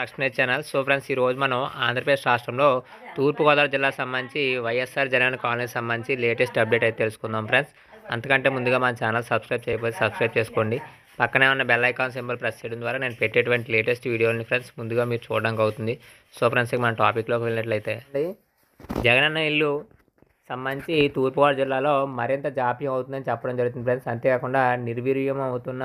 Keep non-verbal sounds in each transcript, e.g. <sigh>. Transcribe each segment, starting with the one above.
Lakshmi channel. So friends ఈ రోజు మనం ఆంధ్రప్రదేశ్ రాష్ట్రంలో తూర్పుగోదావరి జిల్లాకు సంబంధించి వైఎస్ఆర్ జగన్ కాలనీకి సంబంధించి లేటెస్ట్ అప్డేట్ అయితే తెలుసుకుందాం ఫ్రెండ్స్. అంతకంటే ముందుగా మన ఛానల్ సబ్స్క్రైబ్ చేయకపోతే సబ్స్క్రైబ్ చేసుకోండి. పక్కనే ఉన్న బెల్ ఐకాన్ సింబల్ ప్రెస్ చేయడం ద్వారా నేను పెట్టేటువంటి లేటెస్ట్ వీడియోని ఫ్రెండ్స్ ముందుగా మీరు చూడడానికి అవుతుంది. సో ఫ్రెండ్స్ మన టాపిక్లోకి వెళ్ళినట్లయితే జగనన్న ఇల్లు సంబంధించి తూర్పుగోదావరి జిల్లాలో మరింత జాప్యం అవుతుందని చెప్పడం జరుగుతుంది ఫ్రెండ్స్. అంతేకాకుండా నిర్వీర్యం అవుతున్న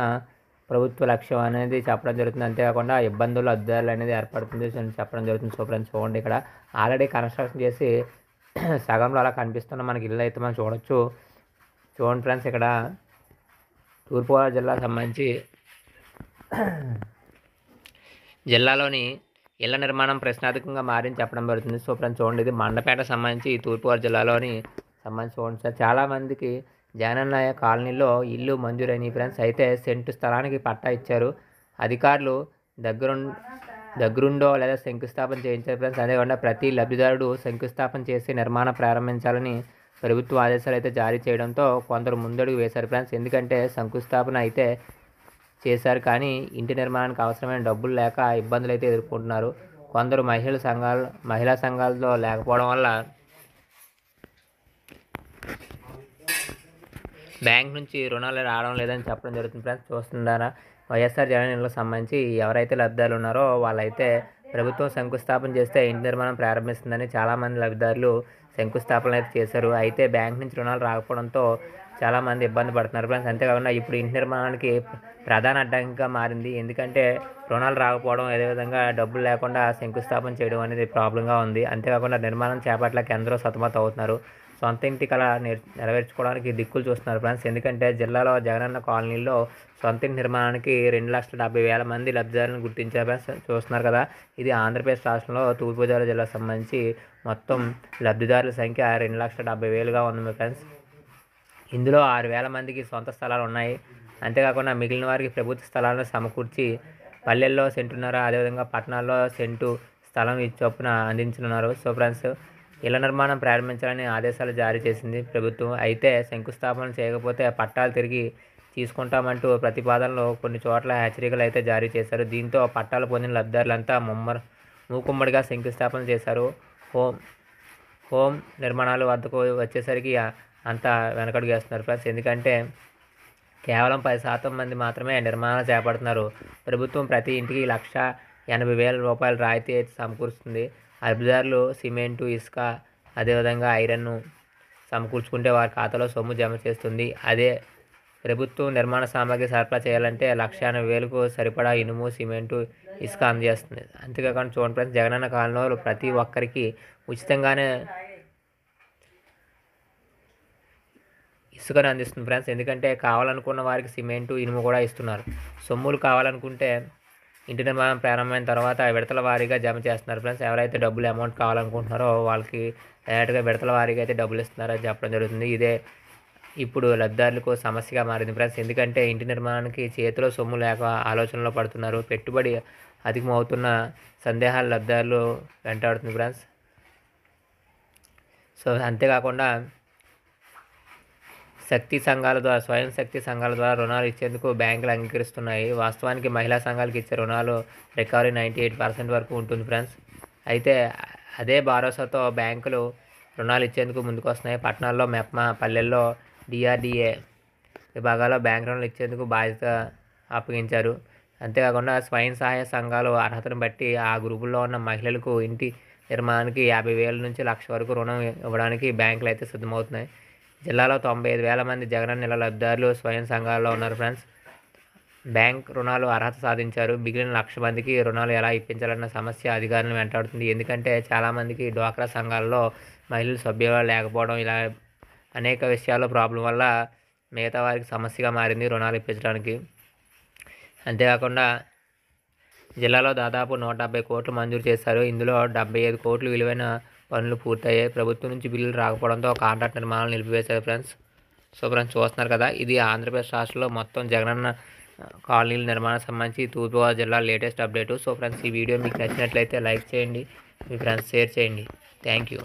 ప్రభుత్వ లక్ష్యం అనేది చెప్పడం జరుగుతుంది. అంతేకాకుండా ఇబ్బందులు అద్దాలు అనేది ఏర్పడుతుంది. చెప్పడం జరుగుతుంది. సో ఫ్రెండ్స్ చూడండి ఇక్కడ. ఆల్రెడీ కన్స్ట్రక్షన్ చేసి <clears throat> సగంలో అలా కనిపిస్తున్న మనకి ఇల్లు అయితే మనం చూడొచ్చు. చూడండి ఫ్రెండ్స్ ఇక్కడ తూర్పుగోదావరి జిల్లాకు సంబంధించి <clears throat> జిల్లాలోని ఇళ్ళ నిర్మాణం ప్రశ్నార్థకంగా మారింది చెప్పడం జరుగుతుంది. సో ఫ్రెండ్స్ చూడండి. ఇది మండపేట సంబంధించి తూర్పుగోదావరి జిల్లాలోని సంబంధించి చూడండి. సార్ చాలామందికి జగనన్నయ్య కాలనీలో ఇల్లు మంజూరైన ఫ్రెండ్స్. అయితే సెంటు స్థలానికి పట్టా ఇచ్చారు. అధికారులు దగ్గరు దగ్గరుండో లేదా శంకుస్థాపన చేయించారు ఫ్రెండ్స్. అదేవిధంగా ప్రతి లబ్ధిదారుడు శంకుస్థాపన చేసి నిర్మాణం ప్రారంభించాలని ప్రభుత్వ ఆదేశాలు అయితే జారీ చేయడంతో కొందరు ముందడుగు వేశారు ఫ్రెండ్స్. ఎందుకంటే శంకుస్థాపన అయితే చేశారు కానీ ఇంటి నిర్మాణానికి అవసరమైన డబ్బులు లేక ఇబ్బందులు అయితే ఎదుర్కొంటున్నారు. కొందరు మహిళల సంఘాలు మహిళా సంఘాలతో లేకపోవడం వల్ల బ్యాంక్ నుంచి రుణాలు రావడం లేదని చెప్పడం జరుగుతుంది ఫ్రెండ్స్. చూస్తున్నారా? వైఎస్ఆర్ జగన్ ఇళ్ళకి సంబంధించి ఎవరైతే లబ్ధిదారులు ఉన్నారో వాళ్ళైతే ప్రభుత్వం శంకుస్థాపన చేస్తే ఇంటి నిర్మాణం ప్రారంభిస్తుందని చాలామంది లబ్ధిదారులు శంకుస్థాపన అయితే చేశారు. అయితే బ్యాంక్ నుంచి రుణాలు రాకపోవడంతో చాలామంది ఇబ్బంది పడుతున్నారు ఫ్రెండ్స్. అంతేకాకుండా ఇప్పుడు ఇంటి నిర్మాణానికి ప్రధాన అడ్డంకిగా మారింది. ఎందుకంటే రుణాలు రాకపోవడం అదేవిధంగా డబ్బులు లేకుండా శంకుస్థాపన చేయడం అనేది ప్రాబ్లంగా ఉంది. అంతేకాకుండా నిర్మాణం చేపట్ల ఎందరో సతమతం అవుతున్నారు. సొంత ఇంటి కళ నెరవేర్చుకోవడానికి దిక్కులు చూస్తున్నారు ఫ్రెండ్స్. ఎందుకంటే జిల్లాలో జగనన్న కాలనీలో సొంత ఇంటి నిర్మాణానికి రెండు లక్షల డెబ్బై వేల మంది లబ్ధిదారులను గుర్తించారు ఫ్రెండ్స్. చూస్తున్నారు కదా ఇది ఆంధ్రప్రదేశ్ రాష్ట్రంలో తూర్పుగోదావరి జిల్లాకు సంబంధించి మొత్తం లబ్ధిదారుల సంఖ్య రెండు లక్షల డెబ్బై వేలుగా ఉంది ఫ్రెండ్స్. ఇందులో ఆరు వేల మందికి సొంత స్థలాలు ఉన్నాయి. అంతేకాకుండా మిగిలిన వారికి ప్రభుత్వ స్థలాలను సమకూర్చి పల్లెల్లో సెంటున్నర అదేవిధంగా పట్టణాల్లో సెంటు స్థలం ఇచ్చి చొప్పున అందించనున్నారు. సో ఫ్రెండ్స్ ఇళ్ళ నిర్మాణం ప్రారంభించాలని ఆదేశాలు జారీ చేసింది ప్రభుత్వం. అయితే శంకుస్థాపన చేయకపోతే పట్టాలు తిరిగి తీసుకుంటామంటూ ప్రతిపాదనలు కొన్ని చోట్ల హెచ్చరికలు అయితే జారీ చేశారు. దీంతో పట్టాలు పొందిన లబ్ధిదారులంతా ముమ్మర మూకుమ్మడిగా శంకుస్థాపన చేశారు. హోమ్ హోమ్ నిర్మాణాలు వద్దకు వచ్చేసరికి అంతా వెనకడుగు వేస్తున్నారు ఫ్రెండ్స్. ఎందుకంటే కేవలం పది శాతం మంది మాత్రమే నిర్మాణాలు చేపడుతున్నారు. ప్రభుత్వం ప్రతి ఇంటికి లక్ష ఎనభై వేల రూపాయల రాయితీ అయితే సమకూరుస్తుంది. అర్బిదారులు సిమెంటు ఇసుక అదేవిధంగా ఐరన్ను సమకూర్చుకుంటే వారి ఖాతాలో సొమ్ము జమ చేస్తుంది. అదే ప్రభుత్వం నిర్మాణ సామాగ్రి సరఫరా చేయాలంటే లక్ష ఎనభై వేలకు సరిపడా ఇనుము సిమెంటు ఇసుక అందజేస్తుంది. అంతేకాకుండా చూడండి ఫ్రెండ్స్ జగనన్న కాలంలో ప్రతి ఒక్కరికి ఉచితంగానే ఇసుకను అందిస్తుంది ఫ్రెండ్స్. ఎందుకంటే కావాలనుకున్న వారికి సిమెంటు ఇనుము కూడా ఇస్తున్నారు. సొమ్ములు కావాలనుకుంటే ఇంటి నిర్మాణం ప్రారంభమైన తర్వాత విడతల వారీగా జమ చేస్తున్నారు ఫ్రెండ్స్. ఎవరైతే డబ్బులు అమౌంట్ కావాలనుకుంటున్నారో వాళ్ళకి డైరెక్ట్గా విడతల వారీగా అయితే డబ్బులు ఇస్తున్నారని చెప్పడం జరుగుతుంది. ఇదే ఇప్పుడు లబ్ధిదారులకు సమస్యగా మారింది ఫ్రెండ్స్. ఎందుకంటే ఇంటి నిర్మాణానికి చేతిలో సొమ్ము లేక ఆలోచనలో పడుతున్నారు. పెట్టుబడి అధికమవుతున్న సందేహాలు లబ్ధిదారులు వెంటాడుతుంది ఫ్రెండ్స్. సో అంతేకాకుండా శక్తి సంఘాల ద్వారా స్వయం శక్తి సంఘాల ద్వారా రుణాలు ఇచ్చేందుకు బ్యాంకులు అంగీకరిస్తున్నాయి. వాస్తవానికి మహిళా సంఘాలకు ఇచ్చే రుణాలు రికవరీ నైంటీ ఎయిట్ పర్సెంట్ వరకు ఉంటుంది ఫ్రెండ్స్. అయితే అదే భరోసాతో బ్యాంకులు రుణాలు ఇచ్చేందుకు ముందుకు వస్తున్నాయి పట్టణాల్లో మెప్మా పల్లెల్లో డిఆర్డిఏ విభాగాల్లో బ్యాంక్ రుణాలు ఇచ్చేందుకు బాధ్యత అప్పగించారు. అంతేకాకుండా స్వయం సహాయ సంఘాలు అర్హతను బట్టి ఆ గ్రూపుల్లో ఉన్న మహిళలకు ఇంటి నిర్మాణానికి యాభై వేల నుంచి లక్ష వరకు రుణం ఇవ్వడానికి బ్యాంకులు అయితే సిద్ధమవుతున్నాయి. జిల్లాలో తొంభై ఐదు వేల మంది జగనన్న నెల లబ్ధిదారులు స్వయం సంఘాల్లో ఉన్నారు ఫ్రెండ్స్. బ్యాంక్ రుణాలు అర్హత సాధించారు. మిగిలిన లక్ష మందికి రుణాలు ఎలా ఇప్పించాలన్న సమస్య అధికారులను వెంటాడుతుంది. ఎందుకంటే చాలామందికి డ్వాక్రా సంఘాల్లో మహిళలు సభ్యులు లేకపోవడం ఇలా అనేక విషయాల్లో ప్రాబ్లం వల్ల మిగతా వారికి సమస్యగా మారింది రుణాలు ఇప్పించడానికి. అంతేకాకుండా జిల్లాలో దాదాపు నూట డెబ్బై కోట్లు మంజూరు చేశారు. ఇందులో డెబ్బై ఐదు కోట్లు విలువైన పనులు పూర్తయ్యాయి. ప్రభుత్వం నుంచి బిల్లులు రాకపోవడంతో కాంట్రాక్ట్ నిర్మాణాలు నిలిపివేశారు ఫ్రెండ్స్. సో ఫ్రెండ్స్ చూస్తున్నారు కదా ఇది ఆంధ్రప్రదేశ్ రాష్ట్రంలో మొత్తం జగనన్న కాలనీల నిర్మాణం సంబంధించి తూర్పుగోదావరి జిల్లా లేటెస్ట్ అప్డేటు. సో ఫ్రెండ్స్ ఈ వీడియో మీకు నచ్చినట్లయితే లైక్ చేయండి మీ ఫ్రెండ్స్ షేర్ చేయండి. Thank you.